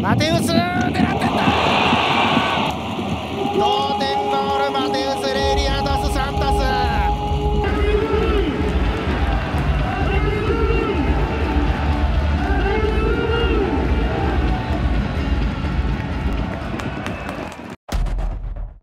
マテウス狙ってった。同点。